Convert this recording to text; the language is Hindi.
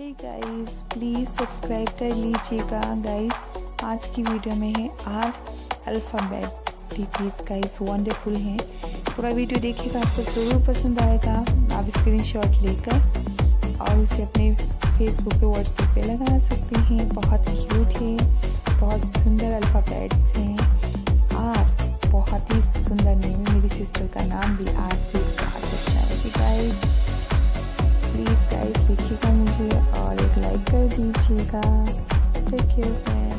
हे गाइस प्लीज़ सब्सक्राइब कर लीजिएगा गाइस आज की वीडियो में है R alphabet tips guys wonderful हैं. पूरा वीडियो देखिएगा, आपको ज़रूर पसंद आएगा. आप स्क्रीन शॉट लेकर और उसे अपने फेसबुक पे व्हाट्सएप पे लगा सकते हैं. बहुत क्यूट है. बहुत सुंदर अल्फ़ाबेट्स हैं. आर बहुत ही सुंदर नेम मेरी सिस्टर का नाम भी आर से स्टार्ट होता है प्लीज़ गाइस लिखिएगा मुझे और